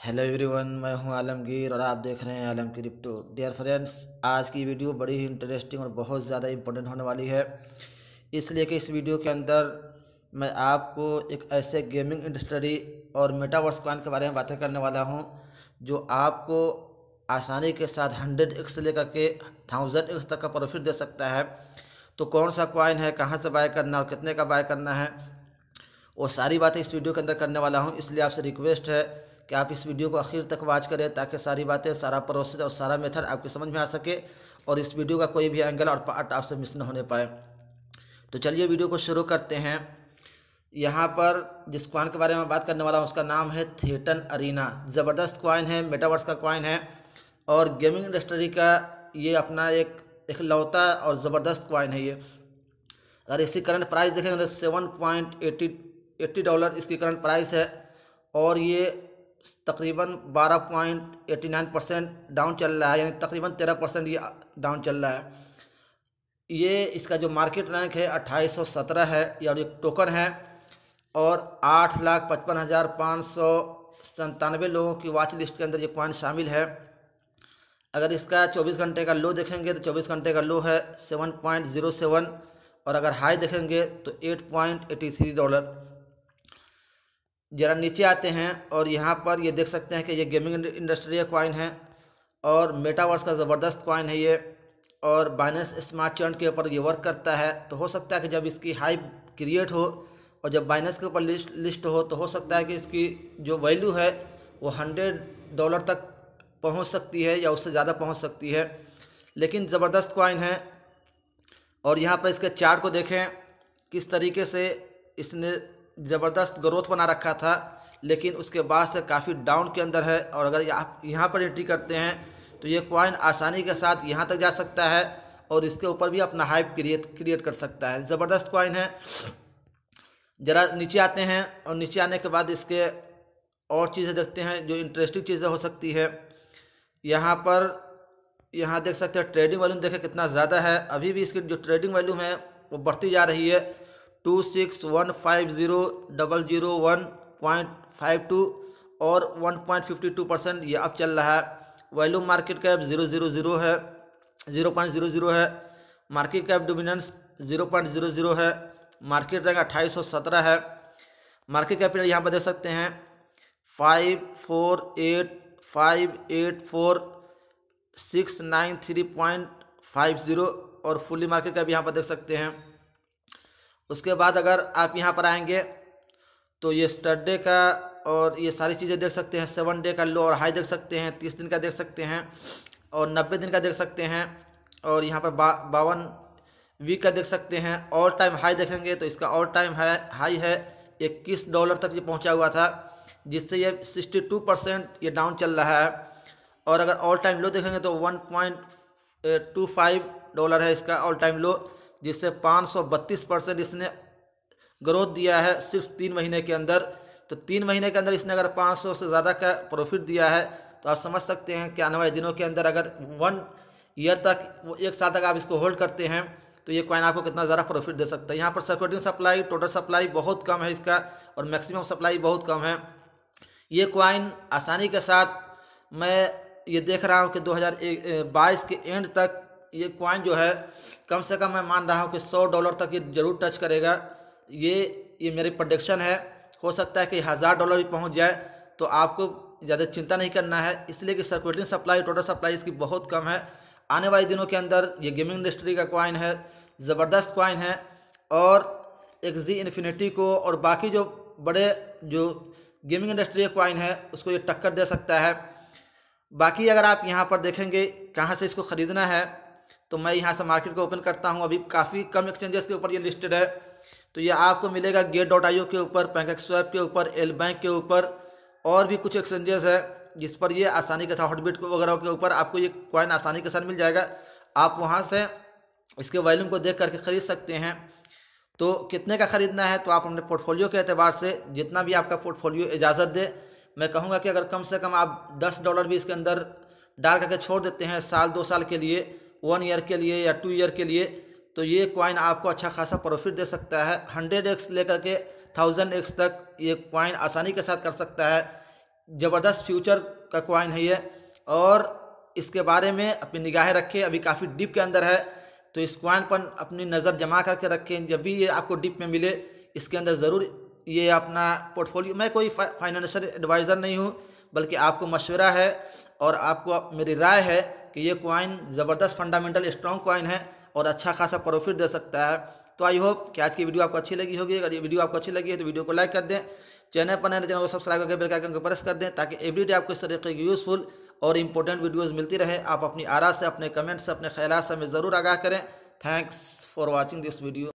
Hello everyone, मैं हूँ आलमगीर और आप देख रहे हैं आलम की रिप्टो डियर फ्रेंड्स आज की वीडियो बड़ी ही इंटरेस्टिंग और बहुत ज़्यादा इम्पोर्टेंट होने वाली है। इसलिए कि इस वीडियो के अंदर मैं आपको एक ऐसे गेमिंग इंडस्ट्री और मेटावर्स कॉइन के बारे में बातें करने वाला हूँ, जो आपको आसानी के साथ हंड्रेड एक्स से लेकर के थाउज़ेंड एक्स तक का प्रॉफिट दे सकता है। तो कौन सा कॉइन है, कहाँ से बाय करना और कितने का बाय करना है, वो सारी बातें इस वीडियो के अंदर करने वाला हूँ। इसलिए आपसे रिक्वेस्ट है कि आप इस वीडियो को आखिर तक वॉच करें ताकि सारी बातें, सारा प्रोसेस और सारा मेथड आपकी समझ में आ सके और इस वीडियो का कोई भी एंगल और पार्ट आपसे मिस न होने पाए। तो चलिए वीडियो को शुरू करते हैं। यहाँ पर जिस कॉइन के बारे में बात करने वाला हूँ, उसका नाम है थिएटन अरीना ज़बरदस्त कॉइन है मेटावर्स का कॉइन है और गेमिंग इंडस्ट्री का ये अपना एक एक लौता और ज़बरदस्त कॉइन है ये। अगर इसकी करंट प्राइस देखेंगे तो seven point eighty eighty dollar इसकी करंट प्राइस है और ये तकरीबन 12.89 परसेंट डाउन चल रहा है, यानी तकरीबन 13 परसेंट ये डाउन चल रहा है। ये इसका जो मार्केट रैंक है 2817 है या एक टोकन है, और आठ लाख पचपन हज़ार पाँच सौ संतानवे लोगों की वॉच लिस्ट के अंदर ये कॉइन शामिल है। अगर इसका 24 घंटे का लो देखेंगे तो 24 घंटे का लो है 7.07 और अगर हाई देखेंगे तो 8.83 डॉलर ज़रा नीचे आते हैं और यहाँ पर ये देख सकते हैं कि ये गेमिंग इंडस्ट्री का कॉइन है और मेटावर्स का ज़बरदस्त कॉइन है ये और बाइनेंस स्मार्ट चैन के ऊपर ये वर्क करता है। तो हो सकता है कि जब इसकी हाइप क्रिएट हो और जब बाइनेंस के ऊपर लिस्ट लिस्ट हो तो हो सकता है कि इसकी जो वैल्यू है वो हंड्रेड डॉलर तक पहुँच सकती है या उससे ज़्यादा पहुँच सकती है। लेकिन ज़बरदस्त कॉइन है और यहाँ पर इसके चार्ट को देखें किस तरीके से इसने ज़बरदस्त ग्रोथ बना रखा था, लेकिन उसके बाद से काफ़ी डाउन के अंदर है और अगर आप यहाँ पर एंट्री करते हैं तो ये कॉइन आसानी के साथ यहाँ तक जा सकता है और इसके ऊपर भी अपना हाइप क्रिएट क्रिएट कर सकता है। ज़बरदस्त कॉइन है। ज़रा नीचे आते हैं और नीचे आने के बाद इसके और चीज़ें देखते हैं जो इंटरेस्टिंग चीज़ें हो सकती है। यहाँ पर, यहाँ देख सकते हैं ट्रेडिंग वैल्यूम देखें कितना ज़्यादा है। अभी भी इसकी जो ट्रेडिंग वैल्यूम है, वो बढ़ती जा रही है। Two six one five zero double zero one point five two और one point fifty two percent ये अब चल रहा है। Value market cap zero zero zero है ज़ीरो पॉइंट ज़ीरो ज़ीरो है। Market cap dominance zero point zero zero है। Market rank अट्ठाईस सौ सत्रह है। मार्केट कैपिटल यहाँ पर देख सकते हैं five four eight five eight four six nine three point five zero और फुली मार्केट कैप यहाँ पर देख सकते हैं। उसके बाद अगर आप यहाँ पर आएँगे तो ये स्टरडे का और ये सारी चीज़ें देख सकते हैं, सेवन डे का लो और हाई देख सकते हैं, तीस दिन का देख सकते हैं और नब्बे दिन का देख सकते हैं और यहाँ पर बा, बावन वीक का देख सकते हैं, ऑल टाइम हाई देखेंगे तो इसका ऑल टाइम है, हाई है इक्कीस डॉलर तक ये पहुँचा हुआ था, जिससे ये सिक्सटी टू परसेंट ये डाउन चल रहा है और अगर ऑल टाइम लो देखेंगे तो one point two five dollar है इसका ऑल टाइम लो। जिससे 532 परसेंट इसने ग्रोथ दिया है सिर्फ़ तीन महीने के अंदर। तो तीन महीने के अंदर इसने अगर 500 से ज़्यादा का प्रॉफिट दिया है तो आप समझ सकते हैं कि आने वाले दिनों के अंदर अगर वन ईयर तक, वो एक साल तक आप इसको होल्ड करते हैं तो ये कॉइन आपको कितना ज़्यादा प्रॉफिट दे सकता है। यहाँ पर सिक्योरिटी सप्लाई टोटल सप्लाई बहुत कम है इसका, और मैक्सिमम सप्लाई बहुत कम है। ये कॉइन आसानी के साथ मैं ये देख रहा हूँ कि 2022 के एंड तक ये क्वाइन जो है, कम से कम मैं मान रहा हूँ कि सौ डॉलर तक ये ज़रूर टच करेगा। ये ये मेरी प्रोडिक्शन है। हो सकता है कि हज़ार डॉलर भी पहुँच जाए तो आपको ज़्यादा चिंता नहीं करना है। इसलिए कि सर्कुलेटिंग सप्लाई टोटल सप्लाई इसकी बहुत कम है। आने वाले दिनों के अंदर ये गेमिंग इंडस्ट्री का क्वाइन है, ज़बरदस्त क्वाइन है, और एक्जी इन्फिनिटी को और बाकी जो बड़े, जो गेमिंग इंडस्ट्री का क्वाइन है, उसको ये टक्कर दे सकता है। बाकी अगर आप यहाँ पर देखेंगे, कहाँ से इसको ख़रीदना है तो मैं यहाँ से मार्केट को ओपन करता हूँ। अभी काफ़ी कम एक्सचेंजेस के ऊपर ये लिस्टेड है। तो ये आपको मिलेगा गेट डॉट आई के ऊपर पैंक स्वैप के ऊपर एल बैंक के ऊपर और भी कुछ एक्सचेंजेस है, जिस पर ये आसानी के साथ हॉटबिट वगैरह के ऊपर आपको ये कॉइन आसानी के साथ मिल जाएगा। आप वहाँ से इसके वॉल्यूम को देख करके ख़रीद सकते हैं। तो कितने का ख़रीदना है तो आप अपने पोर्टफोलियो के अतबार से जितना भी आपका पोर्टफोलियो इजाज़त दे। मैं कहूँगा कि अगर कम से कम आप दस डॉलर भी इसके अंदर डाल करके छोड़ देते हैं साल, दो साल के लिए वन ईयर के लिए या टू ईयर के लिए तो ये क्वाइन आपको अच्छा खासा प्रॉफिट दे सकता है। हंड्रेड एक्स लेकर के थाउज़ेंड एक्स तक ये क्वाइन आसानी के साथ कर सकता है। ज़बरदस्त फ्यूचर का क्वाइन है ये। और इसके बारे में अपनी निगाहें रखें, अभी काफ़ी डिप के अंदर है तो इस क्वाइन पर अपनी नज़र जमा करके रखें। जब भी ये आपको डिप में मिले, इसके अंदर ज़रूर ये अपना पोर्टफोलियो मैं कोई फाइनेंशियल एडवाइज़र नहीं हूँ, बल्कि आपको मशवरा है और आपको मेरी राय है कि ये क्वाइन ज़बरदस्त फंडामेंटल स्ट्रॉन्ग क्वाइन है और अच्छा खासा प्रॉफिट दे सकता है। तो आई होप कि आज की वीडियो आपको अच्छी लगी होगी। अगर ये वीडियो आपको अच्छी लगी है तो वीडियो को लाइक कर दें। चैनल पर नए चैनल को सब्सक्राइब करके बेल आइकन को प्रेस कर दें ताकि एवरीडे आपको इस तरीके की यूज़फुल और इंपॉर्टेंट वीडियोज़ मिलती रहे। आप अपनी आरा से, अपने कमेंट से, अपने ख्याल से हमें ज़रूर आगाह करें। Thanks for watching this video